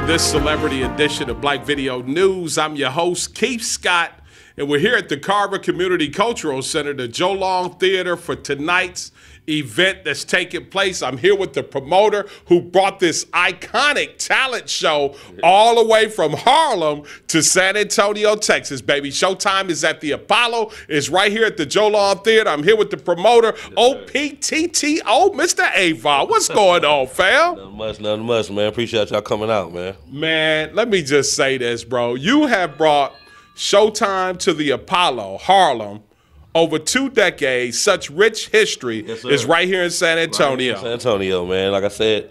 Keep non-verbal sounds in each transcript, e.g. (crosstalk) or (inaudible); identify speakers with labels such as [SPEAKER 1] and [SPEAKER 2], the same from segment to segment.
[SPEAKER 1] to this celebrity edition of Black Video News. I'm your host, Keith Scott, and we're here at the Carver Community Cultural Center, the Jo Long Theater, for tonight's event that's taking place. I'm here with the promoter who brought this iconic talent show all the way from Harlem to San Antonio, Texas, baby. Showtime is at the Apollo. It's right here at the Jo Long Theater. I'm here with the promoter, OPTTO, Mr. Avon. What's going on, fam? (laughs)
[SPEAKER 2] Nothing much, nothing much, man. Appreciate y'all coming out, man.
[SPEAKER 1] Man, let me just say this, bro. You have brought Showtime to the Apollo, Harlem, over two decades. Such rich history
[SPEAKER 2] Yes,
[SPEAKER 1] is right here in San Antonio.
[SPEAKER 2] San Antonio, man. Like I said,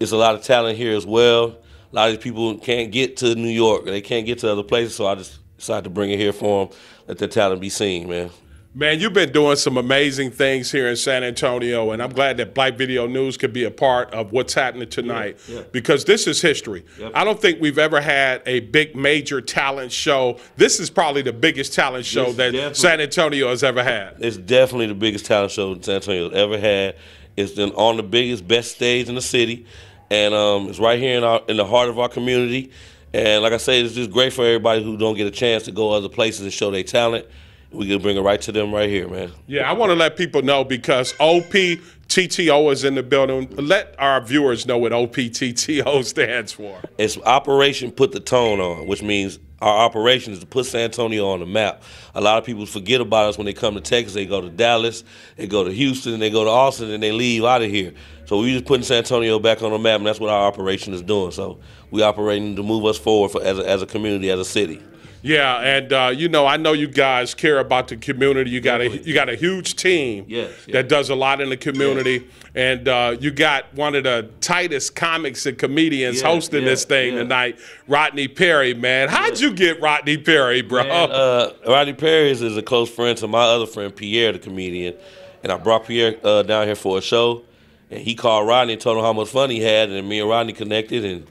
[SPEAKER 2] it's a lot of talent here as well. A lot of these people can't get to New York. They can't get to other places, so I just decided to bring it here for them. Let their talent be seen, man.
[SPEAKER 1] Man, you've been doing some amazing things here in San Antonio, and I'm glad that Black Video News could be a part of what's happening tonight
[SPEAKER 2] yeah.
[SPEAKER 1] because this is history.
[SPEAKER 2] Yep.
[SPEAKER 1] I don't think we've ever had a big major talent show. This is probably the biggest talent show
[SPEAKER 2] This
[SPEAKER 1] that San Antonio has ever had.
[SPEAKER 2] It's definitely the biggest talent show San Antonio's ever had. It's on the biggest, best stage in the city, and um, it's right here in our in the heart of our community. And like I say, it's just great for everybody who don't get a chance to go other places and show their talent. We can bring it right to them right here, man.
[SPEAKER 1] Yeah, I want to let people know because OPTTO is in the building. Let our viewers know what OPTTO (laughs) stands for.
[SPEAKER 2] It's Operation Put the Tone On, which means our operation is to put San Antonio on the map. A lot of people forget about us when they come to Texas. They go to Dallas, they go to Houston, they go to Austin, and they leave out of here. So we're just putting San Antonio back on the map, and that's what our operation is doing. So we're operating to move us forward for, as, a, as a community, as a city.
[SPEAKER 1] Yeah, and uh, you know, I know you guys care about the community. You got a you got a huge team
[SPEAKER 2] Yes, yes.
[SPEAKER 1] that does a lot in the community, and uh, you got one of the tightest comics and comedians hosting this thing tonight, Rodney Perry. Man, how'd you get Rodney Perry, bro?
[SPEAKER 2] And, uh, Rodney Perry is, is a close friend to my other friend Pierre, the comedian, and I brought Pierre uh, down here for a show, and he called Rodney and told him how much fun he had, and me and Rodney connected, and,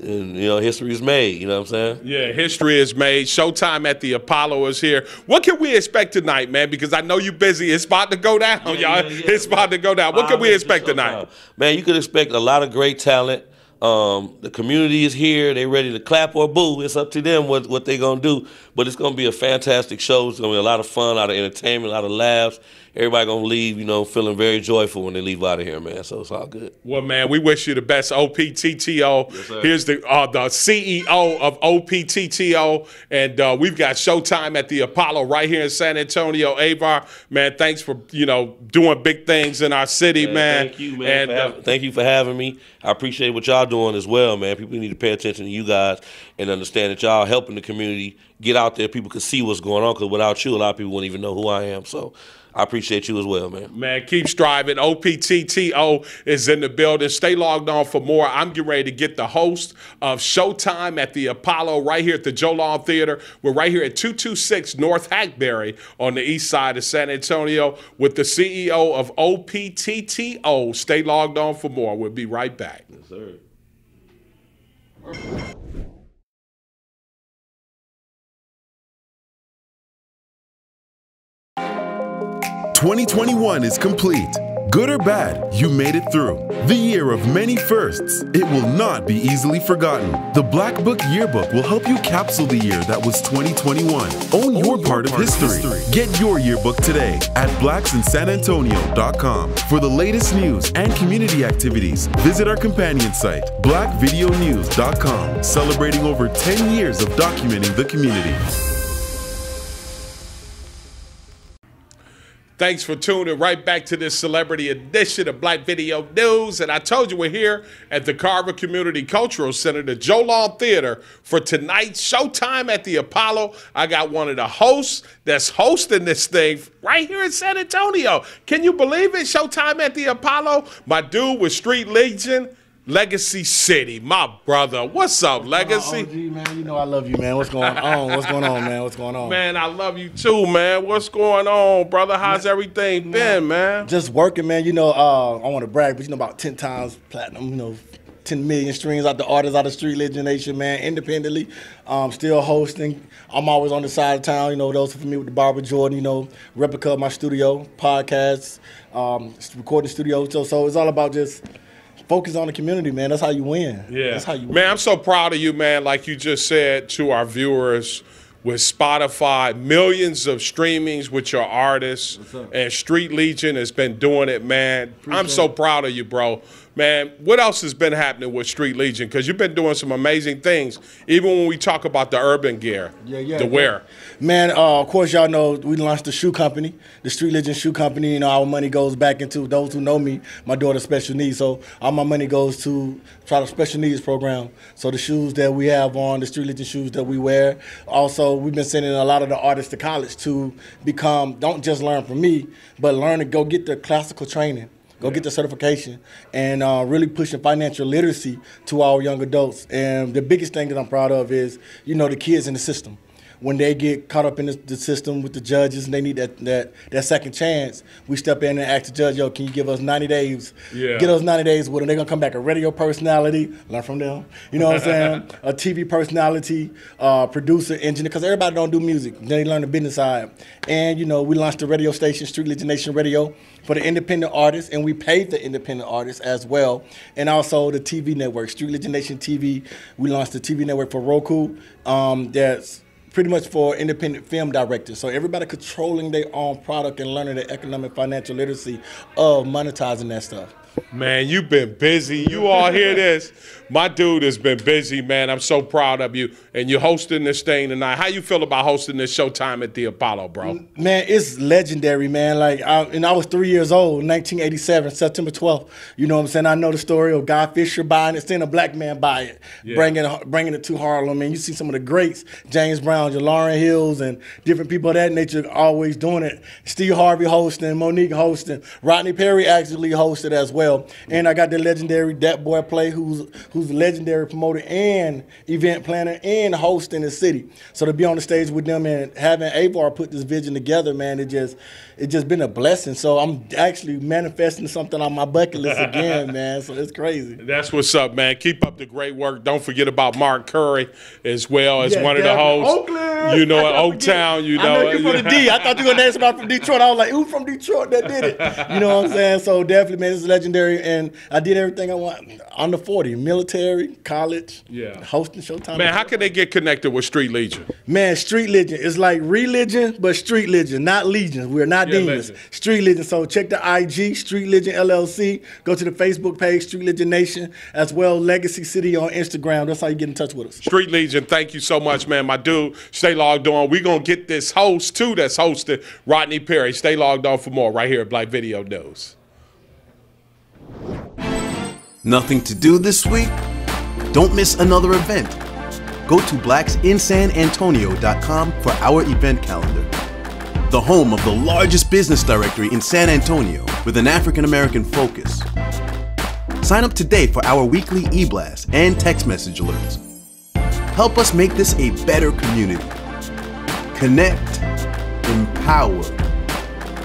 [SPEAKER 2] and you know history is made. You know what I'm saying?
[SPEAKER 1] Yeah, history is made. Showtime at the Apollo is here. What can we expect tonight, man? Because I know you're busy. It's about to go down, y'all.
[SPEAKER 2] yeah, yeah.
[SPEAKER 1] It's about to go down. What can we expect tonight?
[SPEAKER 2] Man, you could expect a lot of great talent. Um, the community is here. They're ready to clap or boo. It's up to them what, what they gonna do. But it's gonna be a fantastic show. It's gonna be a lot of fun, a lot of entertainment, a lot of laughs. Everybody gonna leave, you know, feeling very joyful when they leave out of here, man. So it's all good.
[SPEAKER 1] Well, man, we wish you the best, OPTTO.
[SPEAKER 2] sir.
[SPEAKER 1] Here's the uh, the CEO of OPTTO, and uh, we've got Showtime at the Apollo right here in San Antonio. Avar, man, thanks for you know doing big things in our city, man.
[SPEAKER 2] Thank you, man.
[SPEAKER 1] And
[SPEAKER 2] for
[SPEAKER 1] uh,
[SPEAKER 2] thank you for having me. I appreciate what y'all doing as well, man. People need to pay attention to you guys and understand that y'all helping the community get out there. People can see what's going on because without you, a lot of people wouldn't even know who I am. So I appreciate you as well, man.
[SPEAKER 1] Man, keep striving. OPTTO is in the building. Stay logged on for more. I'm getting ready to get the host of Showtime at the Apollo right here at the Jo Long Theater. We're right here at 226 North Hackberry on the east side of San Antonio with the CEO of OPTTO. Stay logged on for more. We'll be right back.
[SPEAKER 2] Yes, sir.
[SPEAKER 3] 2021 is complete. Good or bad, you made it through. The year of many firsts. It will not be easily forgotten. The Black Book Yearbook will help you capsule the year that was 2021. Own your part of history. Get your yearbook today at blacksinsanantonio.com. For the latest news and community activities, visit our companion site, blackvideonews.com, celebrating over 10 years of documenting the community.
[SPEAKER 1] Thanks for tuning right back to this celebrity edition of Black Video News. And I told you we're here at the Carver Community Cultural Center, the Jo Long Theater, for tonight's showtime at the Apollo. I got one of the hosts that's hosting this thing right here in San Antonio. Can you believe it? Showtime at the Apollo. My dude with Street Legion. Legacy City, my brother. What's up, Legacy?
[SPEAKER 4] OG, man, you know I love you, man. What's going (laughs) on? What's going on, man? What's going on?
[SPEAKER 1] Man, I love you too, man. What's going on, brother? How's everything been, man?
[SPEAKER 4] Just working, man. You know, uh, I want to brag, but you know, about 10 times platinum, you know, 10 million streams out the artists out of Street Legend Nation, man, independently. Um, still hosting. I'm always on the side of town, you know, those for me with the Barber Jordan, you know, replica of my studio, podcasts, um, recording studio. So, so it's all about just focus on the community, man. That's how you win.
[SPEAKER 1] Yeah.
[SPEAKER 4] That's how you win.
[SPEAKER 1] Man, I'm so proud of you, man. Like you just said to our viewers, with Spotify, millions of streamings with your artists, and Street Legion has been doing it, man. I'm so proud of you, bro. Man, what else has been happening with Street Legion? Because you've been doing some amazing things, even when we talk about the urban gear,
[SPEAKER 4] Yeah, yeah,
[SPEAKER 1] the
[SPEAKER 4] yeah.
[SPEAKER 1] wear.
[SPEAKER 4] Man, uh, of course, y'all know we launched the shoe company, the Street Legion Shoe Company. You know, our money goes back into those who know me, my daughter's special needs. So all my money goes to try the special needs program. So the shoes that we have on, the Street Legion shoes that we wear. Also, we've been sending a lot of the artists to college to become, don't just learn from me, but learn to go get the classical training. Go get the certification and uh, really pushing financial literacy to our young adults. And the biggest thing that I'm proud of is, you know, the kids in the system when they get caught up in the, the system with the judges and they need that, that that second chance, we step in and ask the judge, yo, can you give us 90 days?
[SPEAKER 1] Yeah.
[SPEAKER 4] Get us 90 days with them. They're going to come back a radio personality, learn from them. You know what I'm saying? (laughs) a TV personality, uh, producer, engineer, because everybody don't do music. They learn the business side. And, you know, we launched the radio station, Street Legend Nation Radio, for the independent artists, and we paid the independent artists as well. And also the TV network, Street Legend Nation TV. We launched the TV network for Roku. Um, that's pretty much for independent film directors. So everybody controlling their own product and learning the economic financial literacy of monetizing that stuff.
[SPEAKER 1] Man, you've been busy. You all hear this? My dude has been busy, man. I'm so proud of you. And you're hosting this thing tonight. How you feel about hosting this showtime at the Apollo, bro?
[SPEAKER 4] Man, it's legendary, man. Like, I, and I was three years old, 1987, September 12th. You know what I'm saying? I know the story of Guy Fisher buying it, seeing a black man buy it, bringing it, bringing it to Harlem. And you see some of the greats, James Brown, Lauryn Hills, and different people of that nature always doing it. Steve Harvey hosting, Mo'Nique hosting, Rodney Perry actually hosted as well. And I got the legendary Dat Boy Play, who's who's a legendary promoter and event planner and host in the city. So to be on the stage with them and having Avar put this vision together, man, it just it just been a blessing. So I'm actually manifesting something on my bucket list again, (laughs) man. So it's crazy.
[SPEAKER 1] That's what's up, man. Keep up the great work. Don't forget about Mark Curry as well as
[SPEAKER 4] Yeah,
[SPEAKER 1] one of the hosts.
[SPEAKER 4] Oakland.
[SPEAKER 1] You know,
[SPEAKER 4] I
[SPEAKER 1] in
[SPEAKER 4] thought forget-
[SPEAKER 1] Oaktown, you
[SPEAKER 4] I
[SPEAKER 1] know.
[SPEAKER 4] know you from the D. I thought you were gonna name somebody from Detroit. I was like, who from Detroit that did it? You know what I'm saying? So definitely, man, it's legendary, and I did everything I want. Under 40, military, college,
[SPEAKER 1] Yeah.
[SPEAKER 4] hosting Showtime.
[SPEAKER 1] Man, how can they get connected with Street Legion?
[SPEAKER 4] Man, street legend. is like religion, but street legend, not legions. We're not
[SPEAKER 1] Yeah,
[SPEAKER 4] demons.
[SPEAKER 1] legend.
[SPEAKER 4] Street legend. So check the IG, Street Legend LLC. Go to the Facebook page, Street Legend Nation, as well Legacy City on Instagram. That's how you get in touch with us.
[SPEAKER 1] Street Legion, thank you so much, man. My dude, stay logged on. We're going to get this host, too, that's hosted, Rodney Perry. Stay logged on for more right here at Black Video News.
[SPEAKER 5] Nothing to do this week? Don't miss another event. Go to blacksinsanantonio.com for our event calendar. The home of the largest business directory in San Antonio with an African American focus. Sign up today for our weekly e-blast and text message alerts. Help us make this a better community. Connect, empower,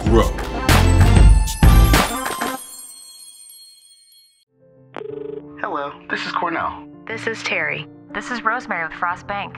[SPEAKER 5] grow.
[SPEAKER 6] Hello, this is Cornell.
[SPEAKER 7] This is Terry. This is Rosemary with Frost Bank.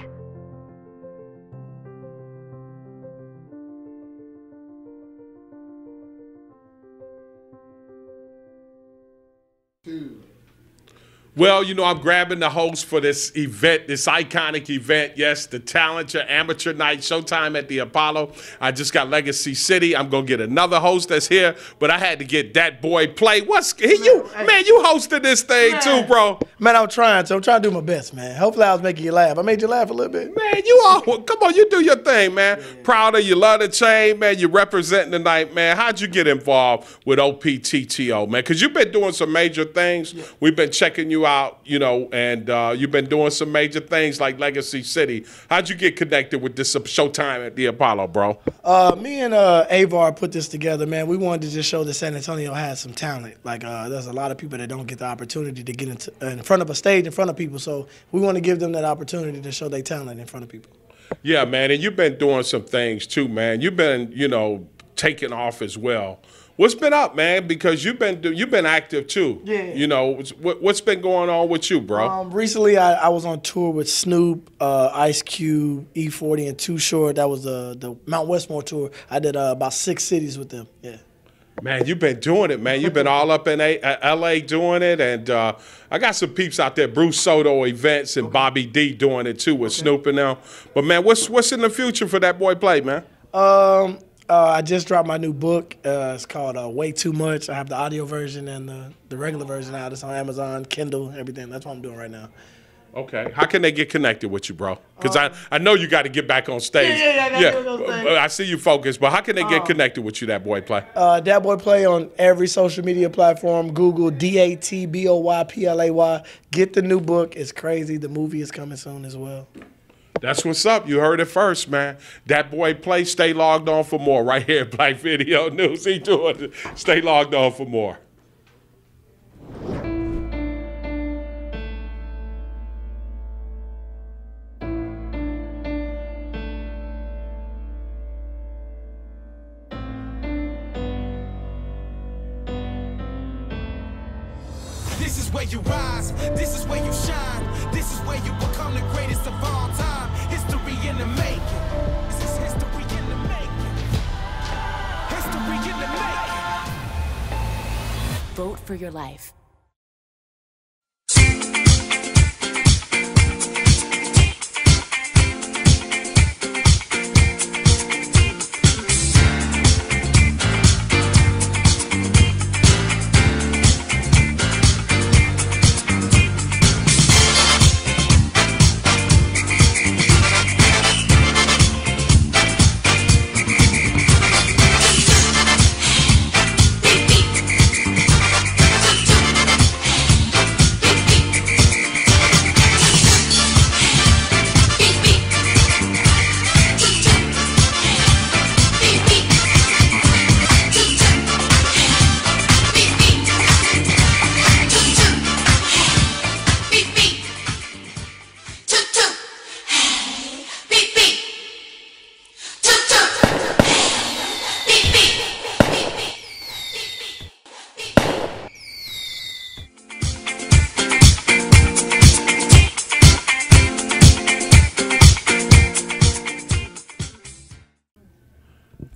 [SPEAKER 1] Well, you know, I'm grabbing the host for this event, this iconic event. Yes, the Talented Amateur Night Showtime at the Apollo. I just got Legacy City. I'm gonna get another host that's here, but I had to get Dat Boy Play. What's he, you man? You hosted this thing too, bro.
[SPEAKER 8] Man, I'm trying to. I'm trying to do my best, man. Hopefully, I was making you laugh. I made you laugh a little bit.
[SPEAKER 1] Man, you all come on, you do your thing, man. Proud of you, love the chain, man. You're representing tonight, man. How'd you get involved with OPTTO, man? Because you've been doing some major things. We've been checking you out, you know, and uh, you've been doing some major things like Legacy City. How'd you get connected with this Showtime at the Apollo, bro?
[SPEAKER 8] Uh, me and uh, Avar put this together, man. We wanted to just show that San Antonio has some talent. Like, uh, there's a lot of people that don't get the opportunity to get into in front of a stage in front of people. So we want to give them that opportunity to show their talent in front of people.
[SPEAKER 1] Yeah, man, and you've been doing some things too, man. You've been, you know, taking off as well. What's been up, man? Because you've been do- you've been active too.
[SPEAKER 8] Yeah.
[SPEAKER 1] You know, what, what's been going on with you, bro?
[SPEAKER 8] Um, recently, I, I was on tour with Snoop, uh, Ice Cube, E40, and Too Short. That was the the Mount Westmore tour. I did uh, about six cities with them. Yeah.
[SPEAKER 1] Man, you've been doing it, man. You've been all up in A- uh, LA doing it, and uh, I got some peeps out there, Bruce Soto events and Bobby D doing it too with Snoop and them. But man, what's what's in the future for Dat Boy Play, man?
[SPEAKER 8] Um, uh, I just dropped my new book. Uh, it's called uh, Way Too Much. I have the audio version and the, the regular version out. It's on Amazon, Kindle, everything. That's what I'm doing right now.
[SPEAKER 1] Okay. How can they get connected with you, bro? Because I, I know you got to get back on stage.
[SPEAKER 8] Yeah, yeah, yeah, I things.
[SPEAKER 1] but I see you focused, but how can they get connected with you, Dat Boy Play?
[SPEAKER 8] Uh, Dat Boy Play on every social media platform. Google D A T B O Y P L A Y. Get the new book. It's crazy. The movie is coming soon as well.
[SPEAKER 1] That's what's up. You heard it first, man. Dat Boy Play. Stay logged on for more right here at (laughs) Black Video News. He doing it. Stay logged on for more.
[SPEAKER 9] Where you rise, this is where you shine, this is where you become the greatest of all time. History in the making. This is history in the making. History in the making.
[SPEAKER 10] Vote for your life.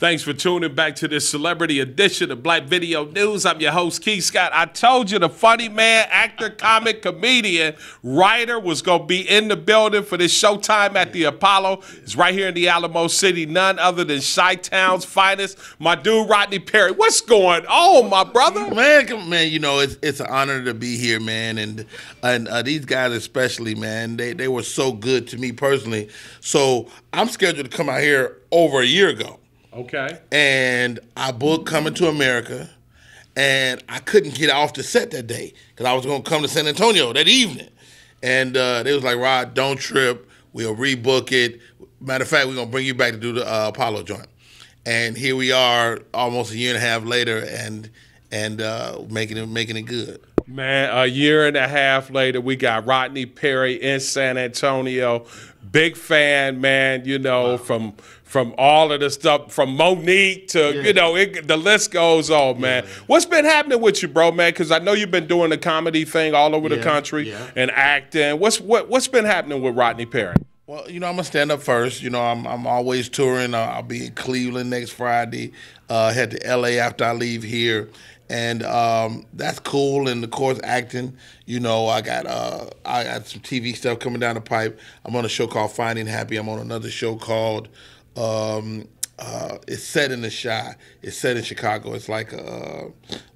[SPEAKER 1] Thanks for tuning back to this celebrity edition of Black Video News. I'm your host, Keith Scott. I told you the funny man, actor, comic, comedian, writer was going to be in the building for this showtime at the Apollo. It's right here in the Alamo City, none other than Chi Town's finest, my dude, Rodney Perry. What's going on, my brother?
[SPEAKER 11] Man, man, you know it's it's an honor to be here, man, and and uh, these guys especially, man, they they were so good to me personally. So I'm scheduled to come out here over a year ago,
[SPEAKER 1] Okay.
[SPEAKER 11] and I booked Coming to America, and I couldn't get off the set that day because I was going to come to San Antonio that evening, and uh, they was like, Rod, don't trip, we'll rebook it. Matter of fact, we're gonna bring you back to do the uh, Apollo joint, and here we are, almost a year and a half later, and and uh, making it making it good.
[SPEAKER 1] Man, a year and a half later, we got Rodney Perry in San Antonio. Big fan, man. You know, from from all of the stuff, from Mo'Nique to you know, it, the list goes on, man. What's been happening with you, bro, man? Because I know you've been doing the comedy thing all over the country
[SPEAKER 11] yeah.
[SPEAKER 1] and acting. What's what what's been happening with Rodney Perry?
[SPEAKER 11] Well, you know, I'm gonna stand up first. You know, I'm I'm always touring. Uh, I'll be in Cleveland next Friday. Uh, head to LA after I leave here, and um, that's cool. And of course, acting. You know, I got uh, I got some TV stuff coming down the pipe. I'm on a show called Finding Happy. I'm on another show called. Um, uh, it's set in the Chi. It's set in Chicago. It's like a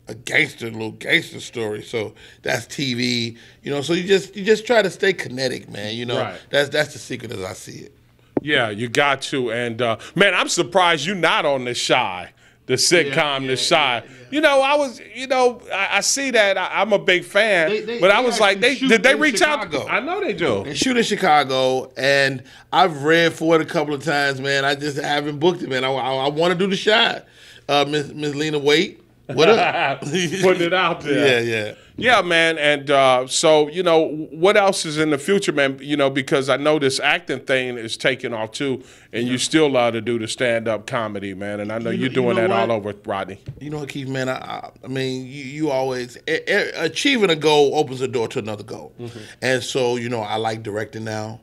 [SPEAKER 11] a gangster little gangster story. So that's TV. You know, so you just you just try to stay kinetic, man. You know,
[SPEAKER 1] Right.
[SPEAKER 11] that's that's the secret as I see it.
[SPEAKER 1] Yeah, you got to. And uh, man, I'm surprised you're not on the Chi, the sitcom, the Chi. You know, I was, you know, I, I see that. I, I'm a big fan,
[SPEAKER 11] They- they-
[SPEAKER 1] but I was like, they did they reach
[SPEAKER 11] Chicago.
[SPEAKER 1] out? I know they do.
[SPEAKER 11] And shoot in Chicago, and I've read for it a couple of times, man. I just haven't booked it, man. I, I, want to do the shot. Uh, Miss Miss Lena Waithe, what up? (laughs)
[SPEAKER 1] Putting it out there.
[SPEAKER 11] Yeah, yeah.
[SPEAKER 1] Yeah, man. And uh, so, you know, what else is in the future, man? You know, because I know this acting thing is taking off too, and you still love to do the stand up comedy, man. And I know
[SPEAKER 11] You
[SPEAKER 1] are doing
[SPEAKER 11] you know
[SPEAKER 1] that all over, Rodney.
[SPEAKER 11] You know what, Keith, man? I, I, mean, you, you always e- e- achieving a goal opens the door to another goal,
[SPEAKER 1] Mm-hmm.
[SPEAKER 11] and so you know, I like directing now.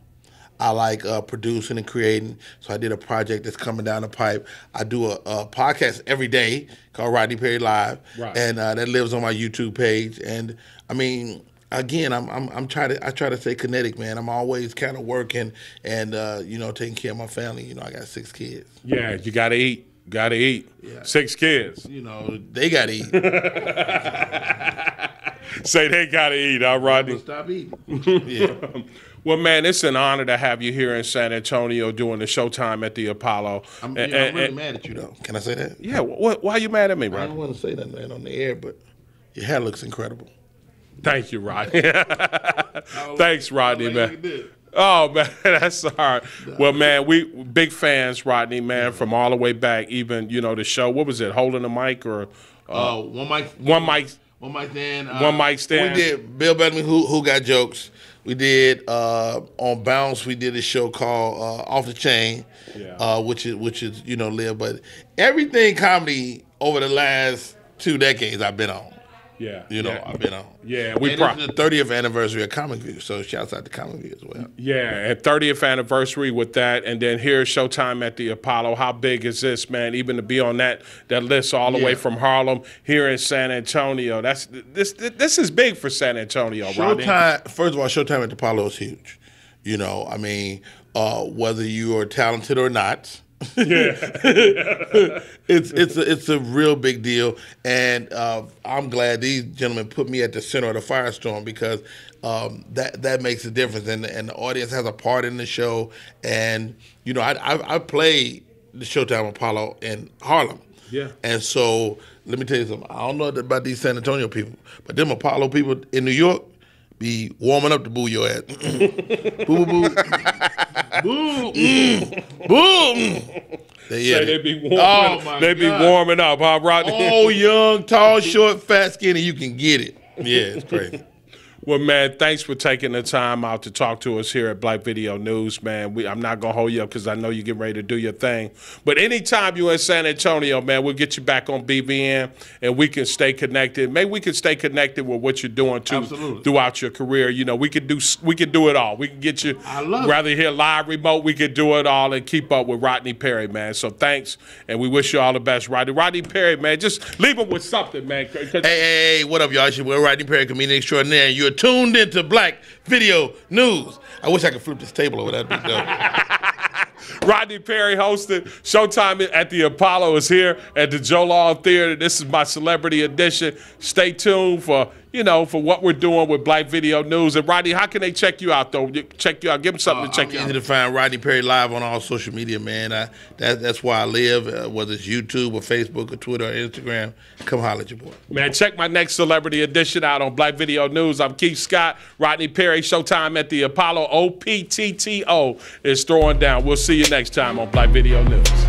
[SPEAKER 11] I like uh, producing and creating. So I did a project that's coming down the pipe. I do a, a podcast every day called Rodney Perry Live,
[SPEAKER 1] Right.
[SPEAKER 11] and uh, that lives on my YouTube page. And I mean, again, I'm I'm, I'm trying to I try to stay kinetic, man. I'm always kind of working and uh, you know taking care of my family. You know, I got six kids.
[SPEAKER 1] Yeah, you got to eat. Got to eat. Yeah. Six kids.
[SPEAKER 11] You know, they got to eat. (laughs)
[SPEAKER 1] Say they got to eat, huh, Rodney?
[SPEAKER 11] Stop eating. (laughs) Yeah. (laughs)
[SPEAKER 1] Well, man, it's an honor to have you here in San Antonio doing the Showtime at the Apollo.
[SPEAKER 11] I'm,
[SPEAKER 1] And-
[SPEAKER 11] you know, I'm really
[SPEAKER 1] and-
[SPEAKER 11] mad at you though. Can I say that?
[SPEAKER 1] Yeah, wh- why are you mad at me, right?
[SPEAKER 11] I don't want to say that man on the air, but your hair looks incredible.
[SPEAKER 1] Thank you, (laughs) Rodney. Thanks, Rodney, man. Oh man, (laughs) that's all right. Well, man, we big fans, Rodney, man, from all the way back. Even you know the show. What was it? Holding the mic or
[SPEAKER 11] Uh, one mic,
[SPEAKER 1] one mic?
[SPEAKER 11] One mic stand, uh,
[SPEAKER 1] One mic stand.
[SPEAKER 11] We did Bill Bellamy, who who got jokes. We did uh, on Bounce. We did a show called uh, Off the Chain,
[SPEAKER 1] Yeah.
[SPEAKER 11] uh, which is which is you know live. But everything comedy over the last two decades, I've been on.
[SPEAKER 1] Yeah,
[SPEAKER 11] You know,
[SPEAKER 1] yeah.
[SPEAKER 11] I've been on.
[SPEAKER 1] Yeah, we
[SPEAKER 11] and
[SPEAKER 1] pro-
[SPEAKER 11] the 30th anniversary of Comic View, so shouts out to Comic View as well.
[SPEAKER 1] Yeah, and 30th anniversary with that, and then here's Showtime at the Apollo. How big is this, man? Even to be on that that list all the way from Harlem here in San Antonio. That's this this is big for San Antonio.
[SPEAKER 11] Showtime. First of all, Showtime at the Apollo is huge. You know, I mean, uh, whether you are talented or not, (laughs) it's it's a, it's a real big deal, and uh, I'm glad these gentlemen put me at the center of the firestorm because um, that that makes a difference, and and the audience has a part in the show, and you know, I I, I played the Showtime Apollo in Harlem.
[SPEAKER 1] Yeah.
[SPEAKER 11] And so let me tell you something. I don't know about these San Antonio people, but them Apollo people in New York be warming up to boo your ass. boo, boo, boo. boo. Mm. Boo. Mm. They,
[SPEAKER 1] Say
[SPEAKER 11] yeah,
[SPEAKER 1] they be warming,
[SPEAKER 11] Oh, my
[SPEAKER 1] they be warming up, huh, Rodney?
[SPEAKER 11] Oh, young, tall, (laughs) short, fat, skinny, you can get it. Yeah, it's crazy.
[SPEAKER 1] Well, man, thanks for taking the time out to talk to us here at Black Video News, man. We, I'm not gonna hold you up because I know you're getting ready to do your thing. But anytime you're in San Antonio, man, we'll get you back on BVN and we can stay connected. Maybe we can stay connected with what you're doing too
[SPEAKER 11] Absolutely.
[SPEAKER 1] throughout your career. You know, we could do we could do it all. We can get you
[SPEAKER 11] I love it.
[SPEAKER 1] rather here live, remote. We could do it all and keep up with Rodney Perry, man. So thanks, and we wish you all the best, Rodney. Rodney Perry, man, just leave him with something, man.
[SPEAKER 11] Hey, hey, hey, what up, y'all? It's your boy Rodney Perry, comedian extraordinaire, you're tuned into Black Video News. I wish I could flip this table over. That'd be dope. (laughs)
[SPEAKER 1] Rodney Perry hosted Showtime at the Apollo is here at the Jo Long Theater. This is my celebrity edition. Stay tuned for you know for what we're doing with Black Video News. And Rodney, how can they check you out though? Check you out. Give them something to check
[SPEAKER 11] I'm
[SPEAKER 1] you
[SPEAKER 11] easy
[SPEAKER 1] out.
[SPEAKER 11] to find Rodney Perry live on all social media, man. I, that, that's where I live, uh, whether it's YouTube or Facebook or Twitter or Instagram. Come holler at your boy.
[SPEAKER 1] Man, check my next celebrity edition out on Black Video News. I'm Keith Scott, Rodney Perry, Showtime at the Apollo. OPTTO is throwing down. We'll see you next time on Black Video News.